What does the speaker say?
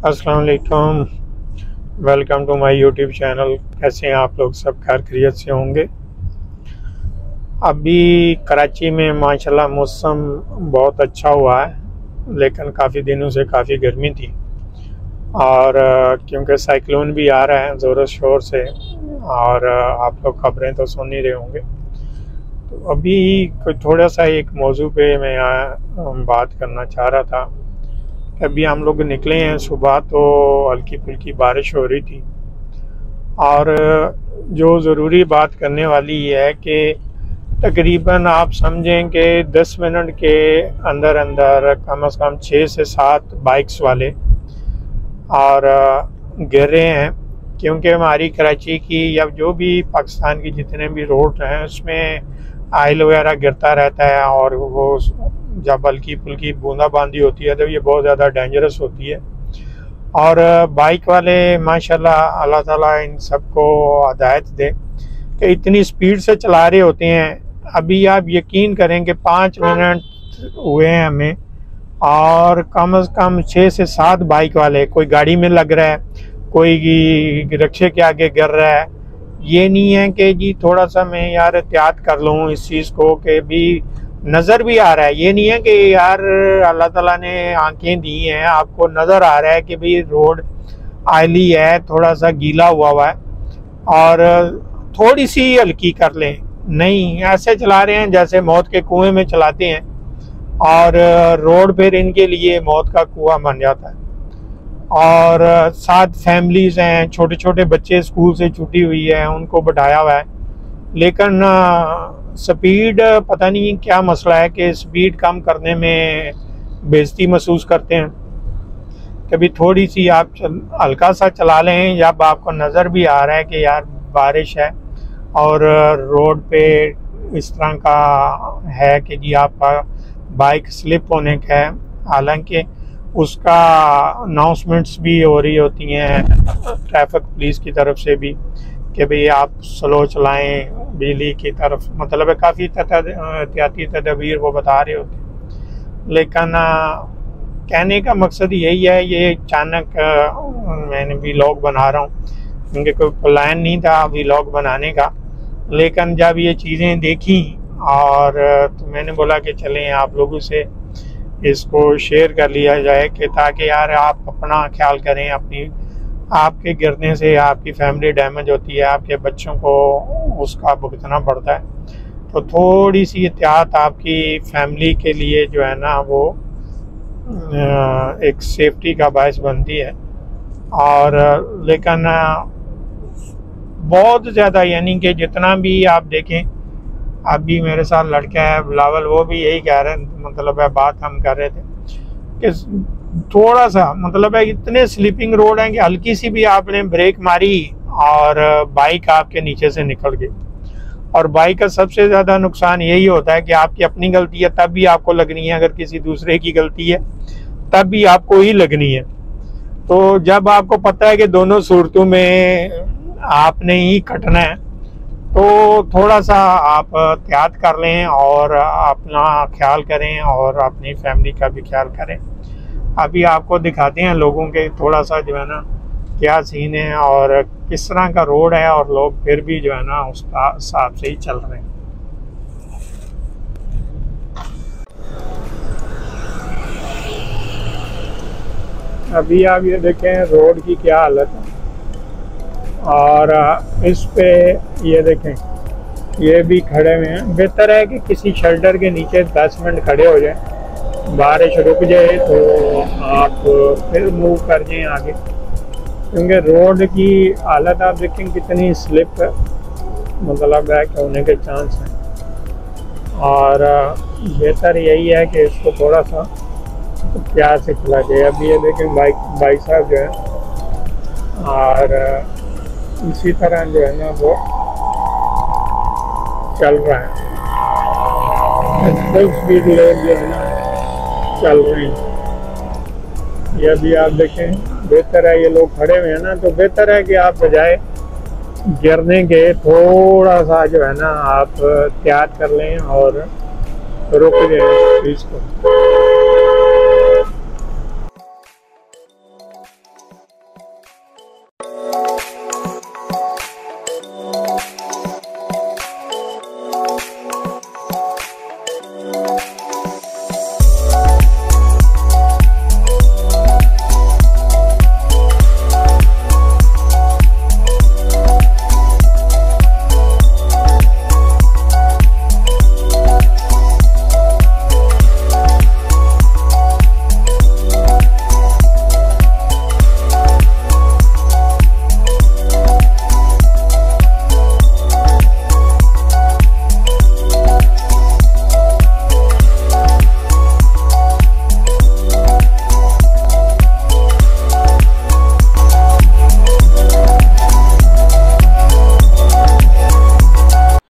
अस्सलाम वालेकुम to my YouTube channel. कैसे हैं आप लोग? सब खैर खरीत से होंगे। अभी कराची में माशाल्लाह मौसम बहुत अच्छा हुआ है, लेकिन काफ़ी दिनों से काफ़ी गर्मी थी। और क्योंकि साइक्लोन भी आ रहा है ज़ोर शोर से, और आप लोग खबरें तो सुन ही रहे होंगे। तो अभी कोई थोड़ा सा एक मौजू पे मैं बात करना चाह रहा था। अभी हम लोग निकले हैं, सुबह तो हल्की फुल्की बारिश हो रही थी। और जो ज़रूरी बात करने वाली है कि तकरीबन आप समझें कि 10 मिनट के अंदर अंदर कम अज़ कम छः से सात बाइक्स वाले और गिर रहे हैं। क्योंकि हमारी कराची की या जो भी पाकिस्तान की जितने भी रोड हैं, उसमें आयल वगैरह गिरता रहता है और वो जब हल्की फुल्की बूंदाबांदी होती है तो ये बहुत ज़्यादा डेंजरस होती है। और बाइक वाले, माशाल्लाह, अल्लाह ताला इन सबको हदायत दे कि इतनी स्पीड से चला रहे होते हैं। अभी आप यकीन करें कि पाँच मिनट हुए हैं हमें, और कम अज़ कम छः से सात बाइक वाले, कोई गाड़ी में लग रहा है, कोई रिक्शे के आगे गिर रहा है। ये नहीं है कि जी थोड़ा सा मैं यार एहतियात कर लूँ इस चीज़ को कि भी नज़र भी आ रहा है। ये नहीं है कि यार अल्लाह ताला ने आँखें दी हैं, आपको नज़र आ रहा है कि भाई रोड आयली है, थोड़ा सा गीला हुआ हुआ है और थोड़ी सी हल्की कर लें। नहीं, ऐसे चला रहे हैं जैसे मौत के कुएँ में चलाते हैं और रोड फिर इनके लिए मौत का कुआँ बन जाता है। और साथ फैमिलीज़ हैं छोटे छोटे बच्चे स्कूल से छुट्टी हुई है, उनको बैठाया हुआ है। लेकिन स्पीड, पता नहीं क्या मसला है कि स्पीड कम करने में बेजती महसूस करते हैं। कभी थोड़ी सी आप हल्का सा चला लें जब आपको नज़र भी आ रहा है कि यार बारिश है, और रोड पे इस तरह का है कि जी आपका बाइक स्लिप होने का है। हालाँकि उसका अनाउंसमेंट्स भी हो रही होती हैं, ट्रैफ़िक पुलिस की तरफ़ से भी, कि भाई आप स्लो चलाएँ बिजली की तरफ़ मतलब है काफ़ी एहतियाती तदबीर वो बता रहे होते लेकिन कहने का मकसद यही है, ये अचानक मैंने भी व्लॉग बना रहा हूँ। क्योंकि कोई प्लान नहीं था व्लॉग बनाने का। लेकिन जब ये चीज़ें देखी और तो मैंने बोला कि चलें आप लोगों से इसको शेयर कर लिया जाए कि ताकि यार आप अपना ख्याल करें, अपनी आपके गिरने से आपकी फैमिली डैमेज होती है, आपके बच्चों को उसका भुगतना पड़ता है। तो थोड़ी सी एहतियात आपकी फैमिली के लिए जो है ना, वो एक सेफ्टी का बायस बनती है। और, लेकिन बहुत ज़्यादा यानी कि जितना भी आप देखें अभी मेरे साथ लड़के हैं, बिलावल, वो भी यही कह रहे हैं मतलब है, बात हम कर रहे थे, कि थोड़ा सा मतलब है, इतने स्लीपिंग रोड हैं कि हल्की सी भी आपने ब्रेक मारी और बाइक आपके नीचे से निकल गई। और बाइक का सबसे ज़्यादा नुकसान यही होता है कि आपकी अपनी गलती है, तब भी आपको लगनी है अगर किसी दूसरे की गलती है, तब भी आपको ही लगनी है। तो जब आपको पता है कि दोनों सूरतों में आपने ही कटना है तो थोड़ा सा आप एहतियात कर लें और अपना ख्याल करें और अपनी फैमिली का भी ख्याल करें। अभी आपको दिखाते हैं लोगों के थोड़ा सा जो है ना क्या सीन है और किस तरह का रोड है और लोग फिर भी जो है ना उसका हिसाब से ही चल रहे हैं। अभी आप ये देखें रोड की क्या हालत है। और इस पे ये देखें, ये भी खड़े हुए हैं। बेहतर है कि किसी शेल्टर के नीचे 10 मिनट खड़े हो जाएँ। बारिश रुक जाए तो आप फिर मूव कर जाएँ आगे। क्योंकि रोड की हालत आप देखें कितनी स्लिप है। मतलब है कि होने के चांस हैं। और बेहतर यही है कि इसको थोड़ा सा प्यार से खिला जाए। अभी ये देखें बाइक बाइक साहब जो है, और इसी तरह जो है ना वो चल रहा है। फुल स्पीड लोग जो है ना चल रहे हैं ये भी आप देखें, बेहतर है ये लोग खड़े हुए हैं ना तो बेहतर है कि आप बजाय गिरने के थोड़ा सा जो है ना, आप त्याग कर लें और रुक जाए इसको